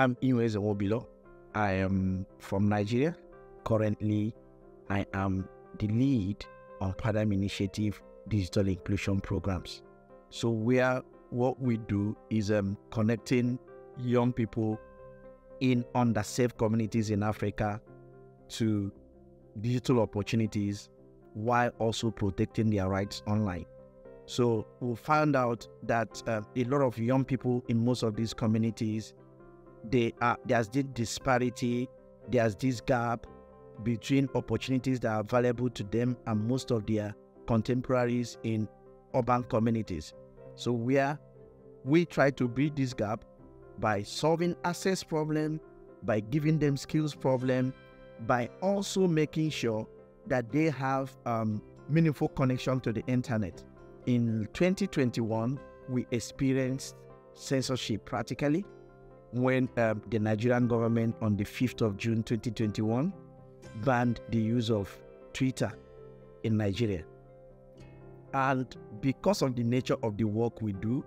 I'm Ihueze Nwobilor. I am from Nigeria. Currently, I am the lead on Paradigm Initiative digital inclusion programs. So, where what we do is um, connecting young people in underserved communities in Africa to digital opportunities while also protecting their rights online. So we found out that uh, a lot of young people in most of these communities, they are there's this disparity, there's this gap between opportunities that are available to them and most of their contemporaries in urban communities. So where we try to bridge this gap by solving access problem, by giving them skills problem, by also making sure that they have um, meaningful connection to the internet. In 2021, we experienced censorship practically when um, the Nigerian government on the 5th of June 2021 banned the use of Twitter in Nigeria. And because of the nature of the work we do,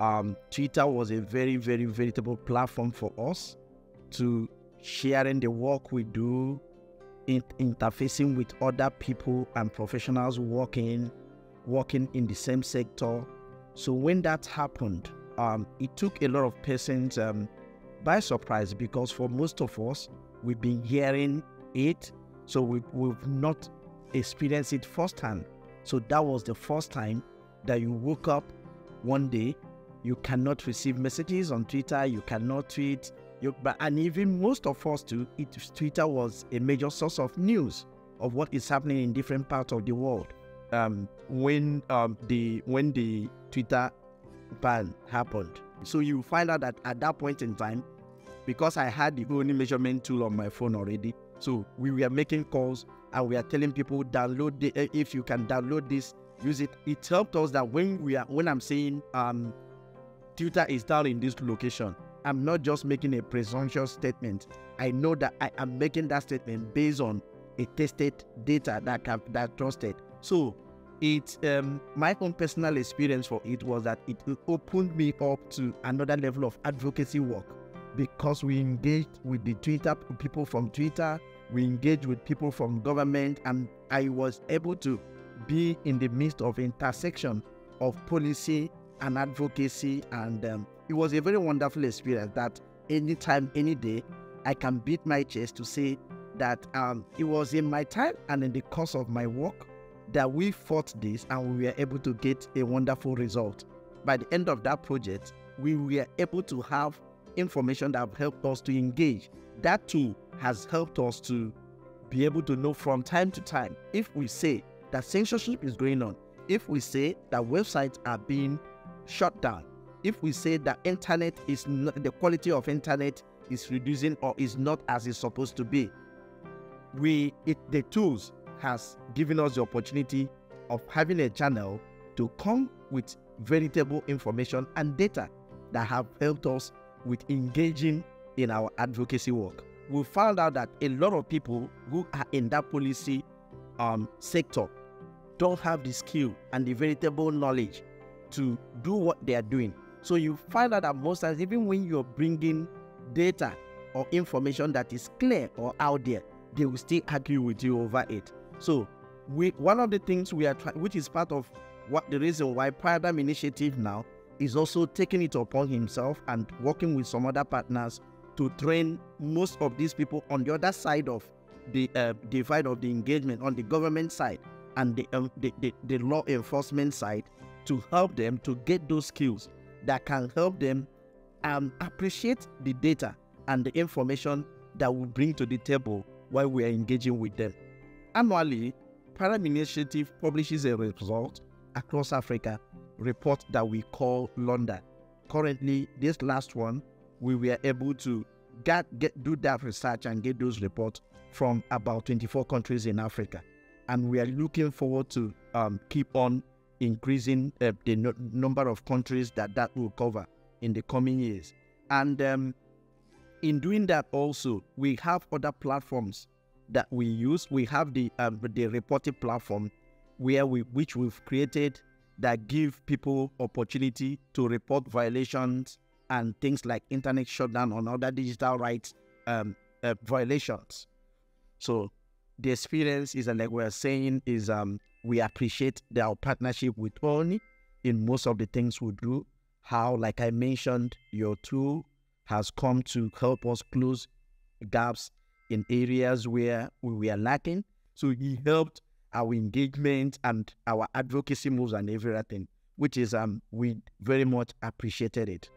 um, Twitter was a very, very veritable platform for us to sharing the work we do, in, interfacing with other people and professionals working, working in the same sector. So when that happened, um, it took a lot of persons um, by surprise because for most of us, we've been hearing it, so we, we've not experienced it firsthand. So that was the first time that you woke up one day you cannot receive messages on Twitter, you cannot tweet, you, but, and even most of us too, it, Twitter was a major source of news of what is happening in different parts of the world. Um, when um, the when the Twitter ban happened, so you find out that at that point in time, because I had the OONI measurement tool on my phone already, so we were making calls and we are telling people download the, if you can download this, use it. It helped us that when we are when I'm saying um, Twitter is down in this location. I'm not just making a presumptuous statement. I know that I am making that statement based on a tested data that can that trusted. So it um, my own personal experience for it was that it opened me up to another level of advocacy work because we engaged with the Twitter people from Twitter, we engaged with people from government, and I was able to be in the midst of intersection of policy and advocacy. And um, it was a very wonderful experience that anytime, any day, I can beat my chest to say that um, it was in my time and in the course of my work that we fought this and we were able to get a wonderful result. By the end of that project, we were able to have information that helped us to engage. That too has helped us to be able to know from time to time if we say that censorship is going on, if we say that websites are being shut down. If we say that internet is not, the quality of internet is reducing or is not as it's supposed to be, we it, the tools has given us the opportunity of having a channel to come with veritable information and data that have helped us with engaging in our advocacy work. We found out that a lot of people who are in that policy um, sector don't have the skill and the veritable knowledge to do what they are doing. So you find out that most times, even when you're bringing data or information that is clear or out there, they will still argue with you over it. So we one of the things we are trying, which is part of what the reason why Paradigm Initiative now is also taking it upon himself and working with some other partners to train most of these people on the other side of the uh, divide of the engagement on the government side and the, um, the, the, the law enforcement side to help them to get those skills that can help them um, appreciate the data and the information that we bring to the table while we are engaging with them. Annually, Paradigm Initiative publishes a result across Africa report that we call LONDA. Currently, this last one, we were able to get, get do that research and get those reports from about 24 countries in Africa. And we are looking forward to um, keep on increasing uh, the no- number of countries that that will cover in the coming years. And um, in doing that, also we have other platforms that we use. We have the um, the reporting platform where we which we've created that give people opportunity to report violations and things like internet shutdown and other digital rights um, uh, violations. So the experience is, and like we're saying, is um, we appreciate our partnership with OONI in most of the things we do. How, like I mentioned, your tool has come to help us close gaps in areas where we were lacking. So he helped our engagement and our advocacy moves and everything, which is um we very much appreciated it.